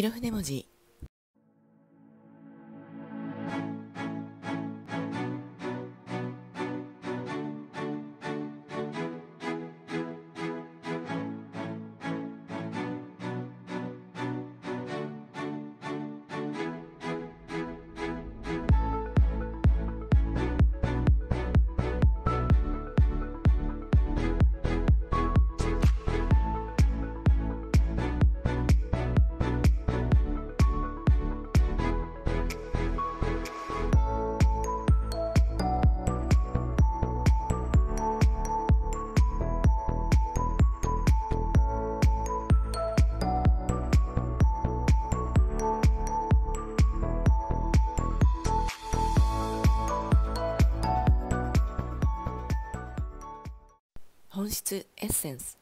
色筆文字。本質エッセンス。